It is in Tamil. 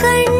கண்